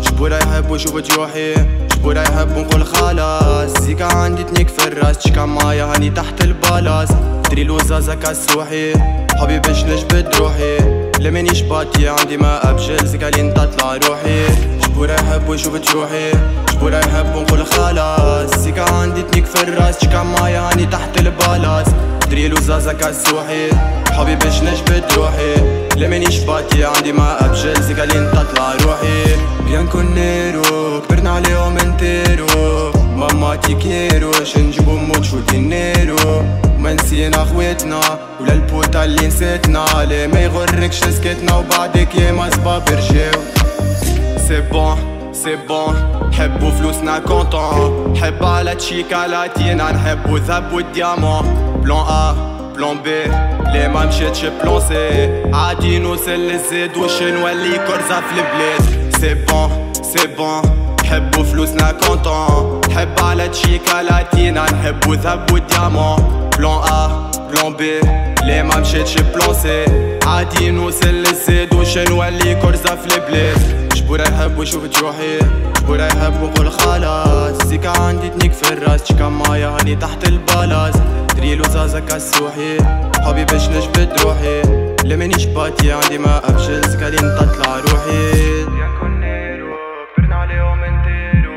شبورا يحب وشوف جروحي شبورا يحب ونقول خلاص. زيكا عندي تنيك في الراس تشكا معايا هاني تحت البالاس دري لوزازا كسوحي حبي باش نجبد روحي. لمنيش باتي عندي ما أبجل زيكا لين تطلع روحي. شبورا يحب وشوف جروحي شبورا يحب ونقول خلاص. زيكا عندي تنيك في الراس تشكا معايا هاني تحت البالاس دري لوزازا كسوحي حبي باش نجبد روحي. لمنيش باتي عندي ما ابجل زيكا لين تطلع روحي. بيان كون نيرو كبرنا عليهم انتيرو. ماما تيكيرو شنجيبو موتشو دينيرو ما نسينا خويتنا ولا البوتا اللي نسيتنا. ليه ما يغركش سكتنا وبعدك ياما سباب رجاو سي بون سي بون حبوا فلوسنا كونتون حب على تشيكا لاتينا نحبوا ذهب والديامون. بلون ا بلون بي ليه ما مشيتش بلون سي عادي نوصل للزيد وش نولي كرزة في البلاد سي بون سي بون حبوا فلوسنا كونتون حب على تشيكا لاتينا نحبوا ذهب والديامون بلون ا بلون بي ليه ما مشيتش بلون سي عادي نوصل للزيد وش نولي كرزة في البلاد وشوف جروحي. ولا هب وقول خلاص. سيكا عندي تنيك في الراس. تشكا معايا هاني تحت البلاص دريلو زازا كسوحي حبي باش نجبد روحي لا مانيش باتي؟ عندي ما ابجلس كالين تطلع روحي. يا كنيرو عليهم انتيرو.